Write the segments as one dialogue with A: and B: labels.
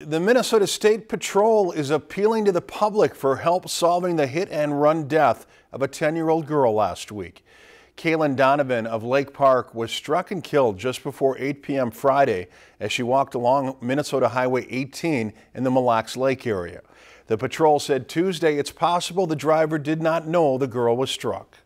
A: The Minnesota State Patrol is appealing to the public for help solving the hit and run death of a 10 year old girl last week. Kaylin Donovan of Lake Park was struck and killed just before 8 p.m. Friday as she walked along Minnesota Highway 18 in the Mille Lacs Lake area. The patrol said Tuesday it's possible the driver did not know the girl was struck.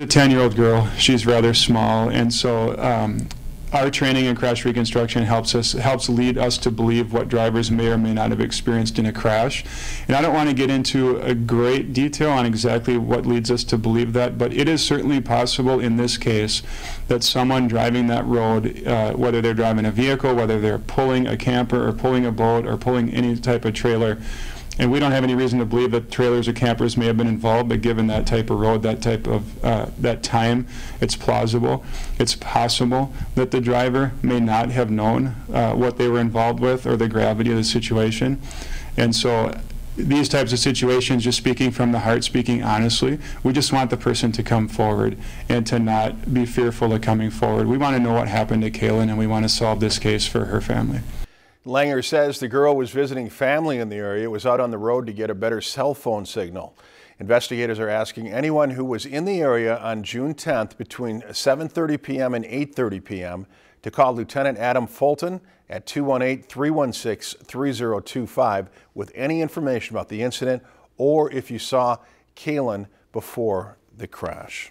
B: A 10 year old girl, she's rather small, and so um, our training in crash reconstruction helps us helps lead us to believe what drivers may or may not have experienced in a crash. And I don't want to get into a great detail on exactly what leads us to believe that, but it is certainly possible in this case that someone driving that road, uh, whether they're driving a vehicle, whether they're pulling a camper or pulling a boat or pulling any type of trailer, and we don't have any reason to believe that trailers or campers may have been involved, but given that type of road, that type of, uh, that time, it's plausible. It's possible that the driver may not have known uh, what they were involved with or the gravity of the situation. And so these types of situations, just speaking from the heart, speaking honestly, we just want the person to come forward and to not be fearful of coming forward. We want to know what happened to Kaylin and we want to solve this case for her family.
A: Langer says the girl was visiting family in the area, was out on the road to get a better cell phone signal. Investigators are asking anyone who was in the area on June 10th between 7:30 p.m. and 8:30 p.m. to call Lieutenant Adam Fulton at 218-316-3025 with any information about the incident or if you saw Kaylin before the crash.